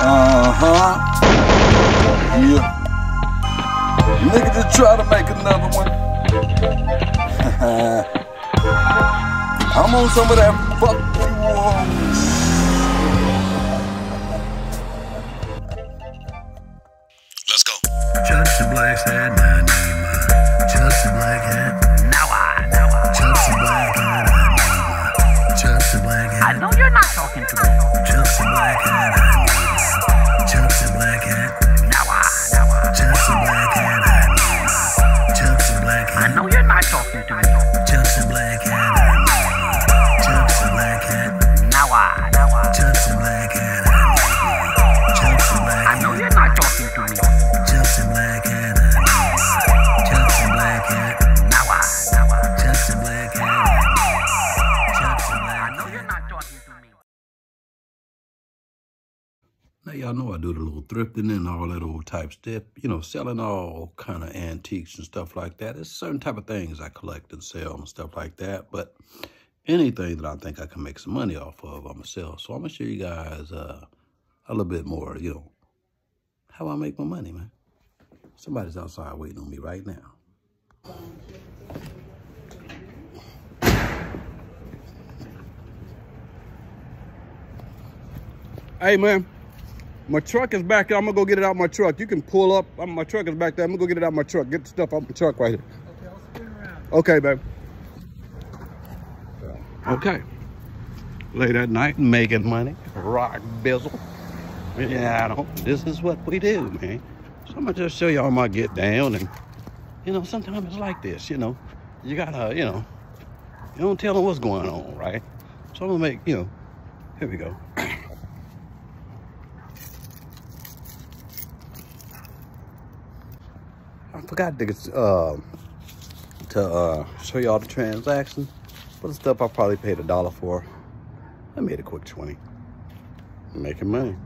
Uh-huh. Yeah. Nigga just try to make another one. I'm on some of that fuck you want. Let's go. Just a black hat, I Yeah. Now y'all know I do the little thrifting and all that old type stuff. You know, selling all kind of antiques and stuff like that. There's certain type of things I collect and sell and stuff like that. But anything that I think I can make some money off of, I'm gonna sell. So I'm gonna show you guys uh, a little bit more. You know, how I make my money, man. Somebody's outside waiting on me right now. Hey, man. My truck is back there. I'm gonna go get it out my truck. You can pull up. Um, my truck is back there. I'm gonna go get it out my truck. Get the stuff out my truck right here. Okay, I'll spin around. Okay, babe. Okay. Late at night, making money, Rok Bizzle. Yeah, I don't. This is what we do, man. So I'm gonna just show y'all my get down, and you know, sometimes it's like this. You know, you gotta, you know, you don't tell them what's going on, right? So I'm gonna make, you know, here we go. I forgot to uh, to uh, show y'all the transaction. But the stuff I probably paid a dollar for. I made a quick 20. Making money.